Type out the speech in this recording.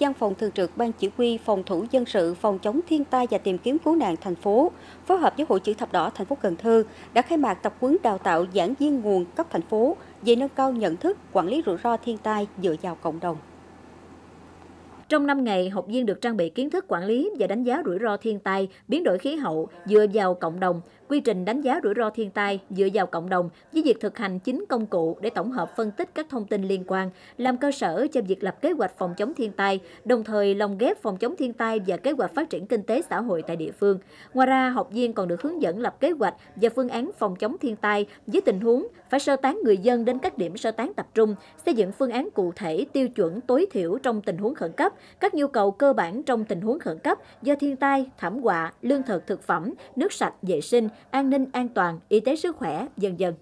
Văn phòng Thường trực Ban Chỉ huy Phòng thủ dân sự phòng chống thiên tai và tìm kiếm cứu nạn thành phố, phối hợp với Hội chữ thập đỏ thành phố Cần Thơ đã khai mạc tập huấn đào tạo giảng viên nguồn cấp thành phố về nâng cao nhận thức quản lý rủi ro thiên tai dựa vào cộng đồng. Trong 5 ngày, học viên được trang bị kiến thức quản lý và đánh giá rủi ro thiên tai, biến đổi khí hậu dựa vào cộng đồng, quy trình đánh giá rủi ro thiên tai dựa vào cộng đồng với việc thực hành chính công cụ để tổng hợp phân tích các thông tin liên quan, làm cơ sở cho việc lập kế hoạch phòng chống thiên tai, đồng thời lồng ghép phòng chống thiên tai và kế hoạch phát triển kinh tế xã hội tại địa phương. Ngoài ra, học viên còn được hướng dẫn lập kế hoạch và phương án phòng chống thiên tai với tình huống phải sơ tán người dân đến các điểm sơ tán tập trung, xây dựng phương án cụ thể tiêu chuẩn tối thiểu trong tình huống khẩn cấp, các nhu cầu cơ bản trong tình huống khẩn cấp do thiên tai, thảm họa, lương thực thực phẩm, nước sạch, vệ sinh, an ninh an toàn, y tế sức khỏe, dần dần.